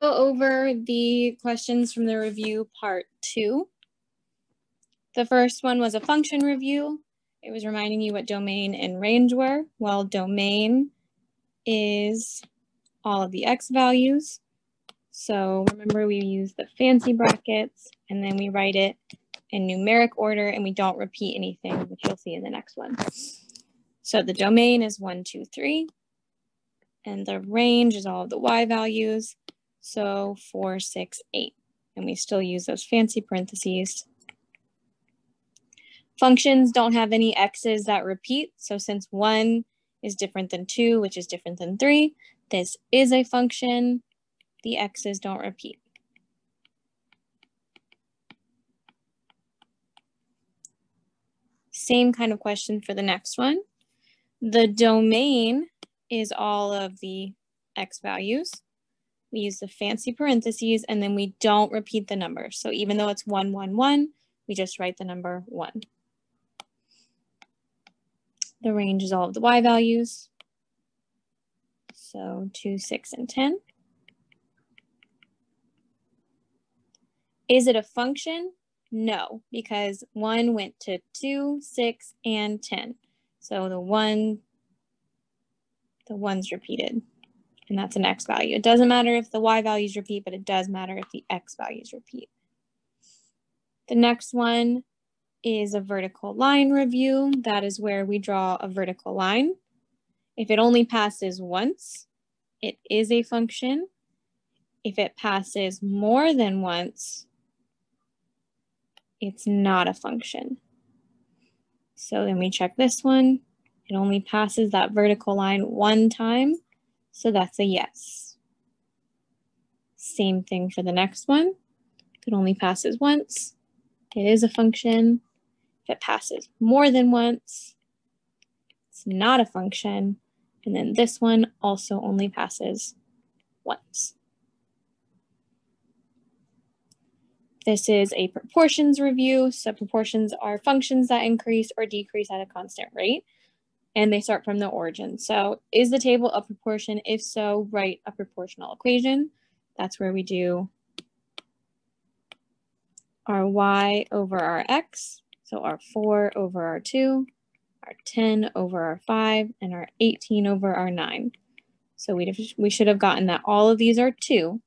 Go over the questions from the review part two. The first one was a function review. It was reminding you what domain and range were. Well, domain is all of the x values. So remember we use the fancy brackets and then we write it in numeric order and we don't repeat anything, which you'll see in the next one. So the domain is one, two, three, and the range is all of the y values. So four, six, eight, and we still use those fancy parentheses. Functions don't have any x's that repeat. So since one is different than two, which is different than three, this is a function. The x's don't repeat. Same kind of question for the next one. The domain is all of the x values. We use the fancy parentheses and then we don't repeat the number. So even though it's 1, 1, 1, we just write the number 1. The range is all of the y values. So 2, 6, and 10. Is it a function? No, because 1 went to 2, 6, and 10. So the 1, the 1's repeated, and that's an x value. It doesn't matter if the y values repeat, but it does matter if the x values repeat. The next one is a vertical line review. That is where we draw a vertical line. If it only passes once, it is a function. If it passes more than once, it's not a function. So then we check this one. It only passes that vertical line one time, so that's a yes. Same thing for the next one. If it only passes once, it is a function. If it passes more than once, it's not a function. And then this one also only passes once. This is a proportions review. So proportions are functions that increase or decrease at a constant rate. And they start from the origin. So is the table a proportion? If so, write a proportional equation. That's where we do our y over our x. So our 4 over our 2, our 10 over our 5, and our 18 over our 9. So we, we should have gotten that all of these are 2,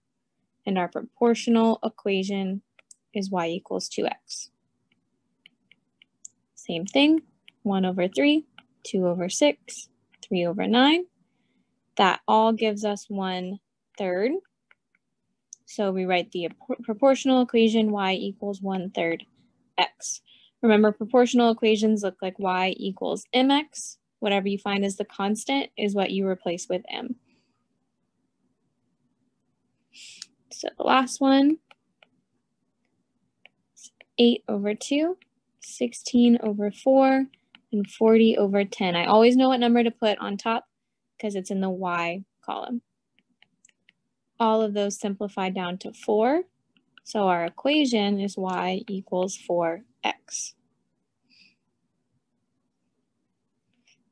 and our proportional equation is y equals 2x. Same thing, 1 over 3, 2 over 6, 3 over 9. That all gives us 1 third. So we write the proportional equation y equals 1 third x. Remember, proportional equations look like y equals mx. Whatever you find as the constant is what you replace with m. So the last one 8 over 2, 16 over 4, and 40 over 10. I always know what number to put on top because it's in the y column. All of those simplify down to 4. So our equation is y equals 4x.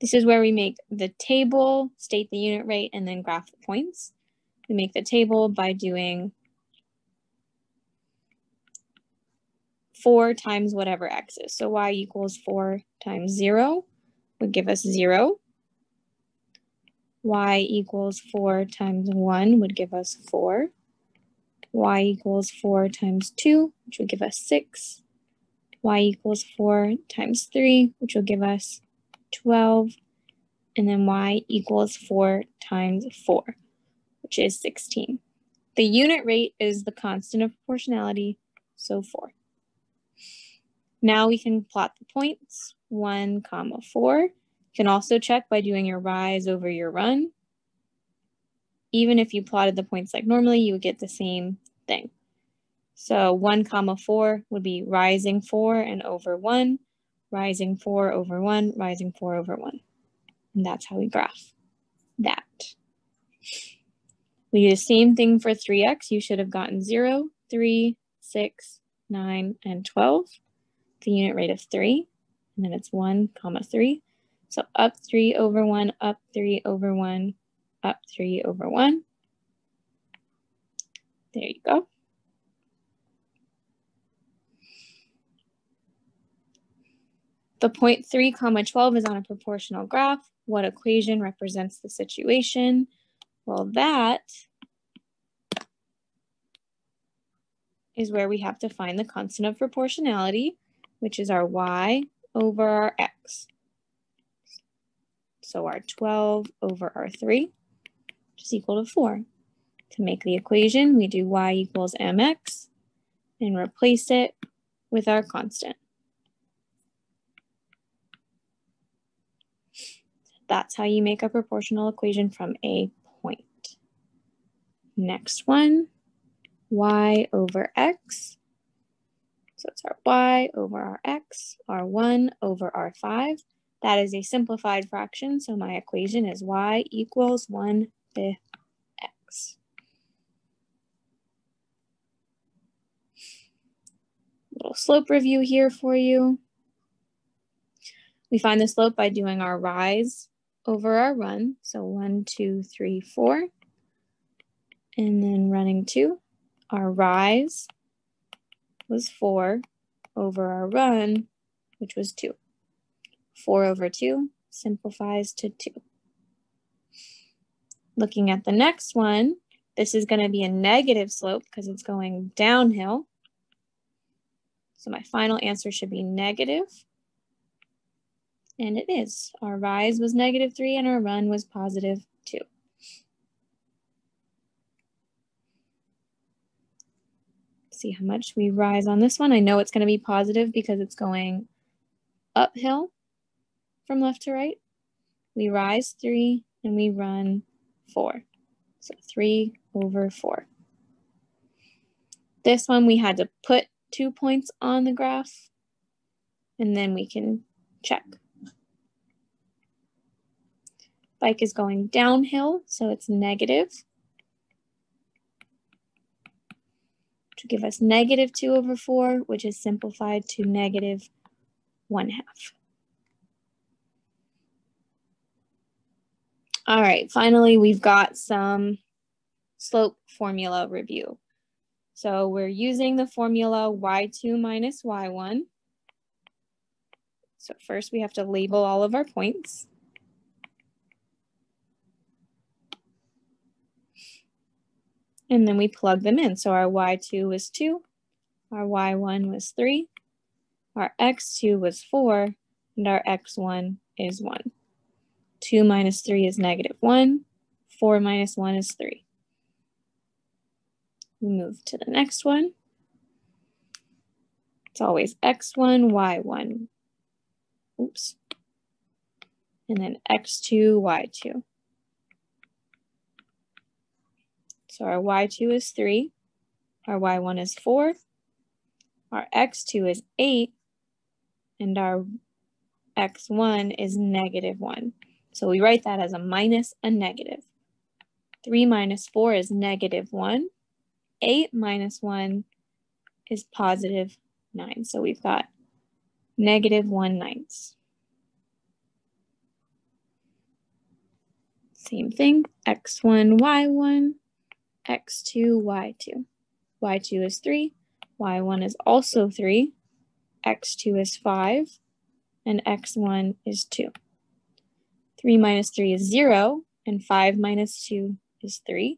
This is where we make the table, state the unit rate, and then graph the points. We make the table by doing 4 times whatever x is. So y equals 4 times 0 would give us 0. y equals 4 times 1 would give us 4. y equals 4 times 2, which would give us 6. y equals 4 times 3, which will give us 12. And then y equals 4 times 4, which is 16. The unit rate is the constant of proportionality, so 4. Now we can plot the points, one comma four. You can also check by doing your rise over your run. Even if you plotted the points like normally, you would get the same thing. So one comma four would be rising four and over one, rising four over one, rising four over one. And that's how we graph that. We do the same thing for 3x. You should have gotten 0, 3, 6, 9, and 12 the unit rate of 3, and then it's 1 comma 3. So up 3 over 1, up 3 over 1, up 3 over 1. There you go. The point 3 comma 12 is on a proportional graph. What equation represents the situation? Well, that is where we have to find the constant of proportionality, which is our y over our x. So our 12 over our 3, which is equal to 4. To make the equation, we do y equals mx and replace it with our constant. That's how you make a proportional equation from a point. Next one, y over x. So it's our y over our x, our 1 over our 5. That is a simplified fraction, so my equation is y equals 1 fifth x. Little slope review here for you. We find the slope by doing our rise over our run. So one, two, three, four. And then running two. Our rise was 4 over our run, which was 2. 4 over 2 simplifies to 2. Looking at the next one, this is going to be a negative slope because it's going downhill. So my final answer should be negative. And it is. Our rise was negative 3 and our run was positive 2. See how much we rise on this one. I know it's going to be positive because it's going uphill from left to right. We rise 3 and we run 4. So 3 over 4. This one we had to put two points on the graph and then we can check. Bike is going downhill, so it's negative. To give us negative 2 over 4, which is simplified to negative 1 half. All right, finally, we've got some slope formula review. So we're using the formula y2 minus y1. So first we have to label all of our points. And then we plug them in. So our y2 was 2, our y1 was 3, our x2 was 4, and our x1 is 1. 2 minus 3 is negative 1. 4 minus 1 is 3. We move to the next one. It's always x1, y1. Oops. And then x2, y2. So our y2 is 3, our y1 is 4, our x2 is 8, and our x1 is negative 1. So we write that as a minus a negative. 3 minus 4 is negative 1. 8 minus 1 is positive 9. So we've got negative 1 ninths. Same thing, x1, y1 x2, y2. y2 is 3, y1 is also 3, x2 is 5, and x1 is 2. 3 minus 3 is 0, and 5 minus 2 is 3.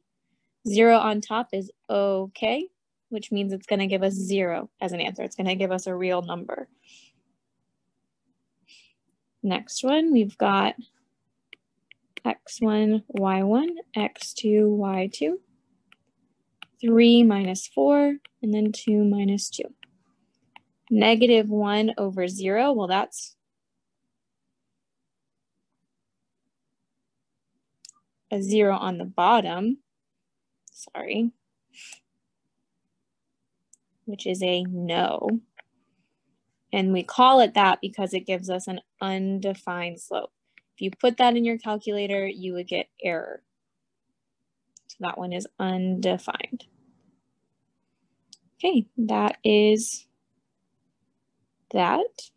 0 on top is okay, which means it's going to give us 0 as an answer. It's going to give us a real number. Next one, we've got x1, y1, x2, y2. 3 minus 4, and then 2 minus 2. Negative 1 over 0, well, that's a 0 on the bottom. Sorry. Which is a no. And we call it that because it gives us an undefined slope. If you put that in your calculator, you would get error. So that one is undefined. Okay, that is that.